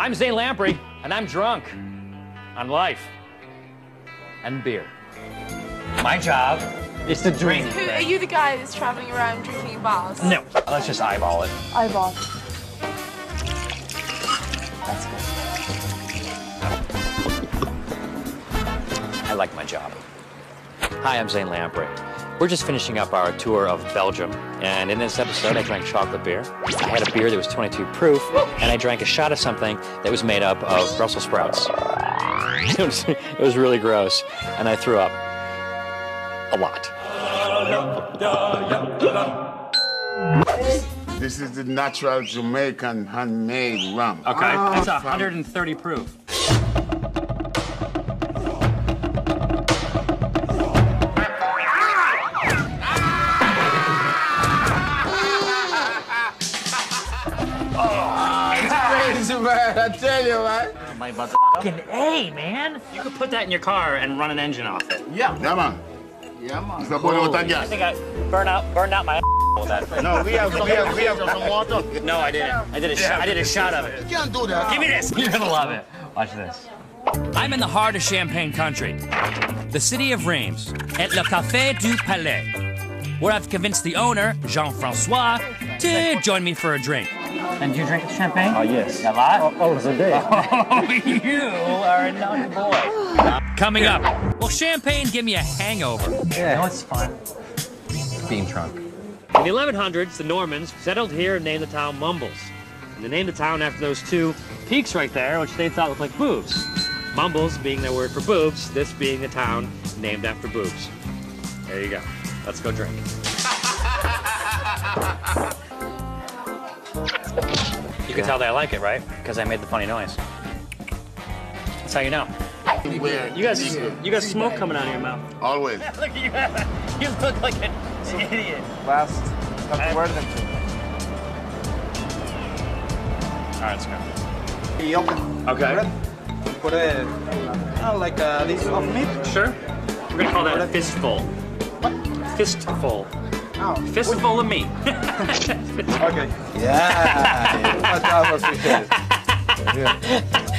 I'm Zane Lamprey, and I'm drunk on life and beer. My job is to drink. Who, are you the guy that's traveling around drinking in bars? No, let's just eyeball it. Eyeball. That's good. I like my job. Hi, I'm Zane Lamprey. We're just finishing up our tour of Belgium, and in this episode, I drank chocolate beer. I had a beer that was 22 proof, and I drank a shot of something that was made up of Brussels sprouts. It was, it was really gross, and I threw up a lot. This is the natural Jamaican handmade rum. Okay, Ah, that's fam. 130 proof. Crazy man, I tell you, man. My butt. Fucking A, man. You could put that in your car and run an engine off it. Yeah, Yeah, man. Yeah, man. It's a bottle of I think I burned out burned out my with that. No, we have, we have, we have some water. No, I didn't. I did a shot. I did a shot of it. You can't do that. Give me this. You're gonna love it. Watch this. I'm in the heart of Champagne country, the city of Reims, at Le Café du Palais, where I've convinced the owner, Jean-Francois, to join me for a drink. And do you drink champagne? Oh, yes. A lot? Oh, Always a day. Oh, you are a naughty boy. Coming up, will champagne give me a hangover? Yeah. No, it's fun. Being drunk. In the 1100s, the Normans settled here and named the town Mumbles. And they named the town after those two peaks right there, which they thought looked like boobs. Mumbles being their word for boobs, this being the town named after boobs. There you go. Let's go drink. You can tell that I like it, right? Because I made the funny noise. That's how you know. Where You guys, you got smoke coming out of your mouth. Always. Look at you. You look like an idiot. Last, that's word them All right, let's go. You open Okay. bread, put it uh, like uh, this of meat. Sure. We're gonna call that a fistful. What? Fistful. Oh, Fistful of meat. okay. Yeah. That's what I was thinking. Yeah.